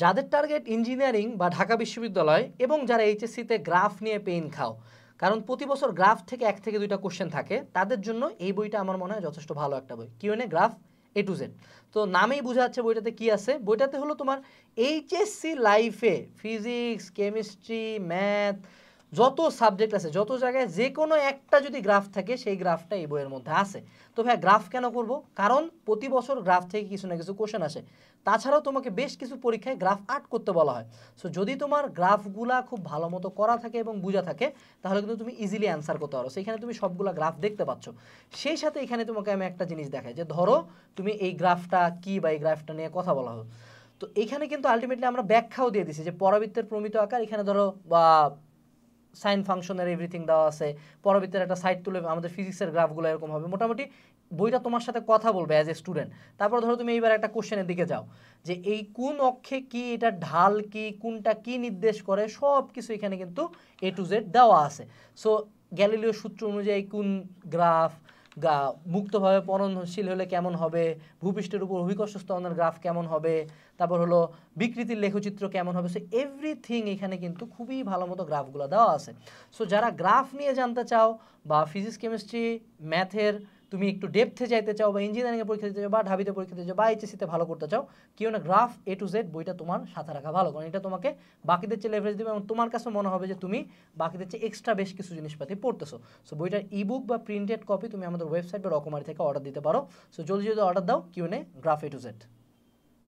যাদের target engineering বা ঢাকা বিশ্ববিদ্যালয় এবং যারা এইচএসসিতে গ্রাফ নিয়ে পেইন খাও, কারণ প্রতি বছর গ্রাফ থেকে এক থেকে দুইটা কোশ্চেন থাকে, তাদের জন্য এই বইটা আমার মনে হয় যথেষ্ট ভালো একটা বই। QnA graph A to Z তো নামেই বোঝা যাচ্ছে বইটাতে কি আছে। বইটাতে হলো তোমার এইচএসসি লাইফে ফিজিক্স কেমিস্ট্রি ম্যাথ যত সাবজেক্ট আছে, যত জায়গায় যে কোনো একটা যদি গ্রাফ থাকে, সেই গ্রাফটা এই বইয়ের মধ্যে আছে। তো ভাই গ্রাফ কেন করব? কারণ প্রতি বছর গ্রাফ থেকে কিছু না কিছু কোশ্চেন আসে। তাছাড়াও তোমাকে বেশ কিছু পরীক্ষায় গ্রাফ আর্ট করতে বলা হয়। সো যদি তোমার গ্রাফগুলা খুব ভালো মতো করা থাকে এবং বোঝা থাকে, তাহলে কিন্তু তুমি ইজিলি অ্যান্সার করতে পারো। সেখানে তুমি সবগুলা গ্রাফ দেখতে পাচ্ছ। সেই সাথে এখানে তোমাকে আমি একটা জিনিস দেখাই যে, ধরো তুমি এই গ্রাফটা কি বা এই গ্রাফটা নিয়ে কথা বলা হলো। তো এখানে কিন্তু আলটিমেটলি আমরা ব্যাখ্যাও দিয়ে দিছি যে, পরাবৃত্তের প্রমিত আকার, এখানে ধরো, বা সাইন ফাংশনের এভরিথিং দেওয়া আছে, পরবর্তীতে একটা সাইড তুলে আমাদের ফিজিক্সের গ্রাফগুলো এরকম হবে। মোটামুটি বইটা তোমার সাথে কথা বলবে অ্যাজ এ স্টুডেন্ট তারপর ধরো তুমি এইবার একটা কোশ্চেনের দিকে যাও, যে এই কোন অক্ষে কি এটা ঢাল কি, কোনটা কি নির্দেশ করে সব কিছু এখানে কিন্তু এ টু জেড দেওয়া আছে। সো গ্যালিলিও সূত্র অনুযায়ী কোন গ্রাফ মুক্তভাবে পরনশীল হলে কেমন হবে? ভূপৃষ্ঠের উপর অভিকর্ষ স্তনের গ্রাফ কেমন হবে? তারপর হলো বিকৃতির লেখচিত্র কেমন হবে? সো এভরিথিং এখানে কিন্তু খুবই ভালো মতো গ্রাফগুলো দেওয়া আছে। সো যারা গ্রাফ নিয়ে জানতে চাও বা ফিজিক্স কেমিস্ট্রি ম্যাথের তুমি একটু ডেপথে যাইতে চাও বা ইঞ্জিনিয়ারিংয়ে পরীক্ষা দিতে চাও বা ঢাবিতে পরীক্ষা দিতে চাও বা এইচএসিতে ভালো করতে চাও কেউ না গ্রাফ এ টু জেড বইটা তোমার সাথে রাখা ভালো। কারণ এটা তোমাকে বাকিদের চেয়ে লেভারেজ দেবে এবং তোমার কাছে মনে হবে যে তুমি বাকিদের চেয়ে এক্সট্রা বেশ কিছু জিনিসপাতি পড়তেছো। সো বইটার ইবুক বা প্রিন্টেড কপি তুমি আমাদের ওয়েবসাইট বা রকমারি থেকে অর্ডার দিতে পারো। সো জলদি যদি অর্ডার দাও QnA graph A to Z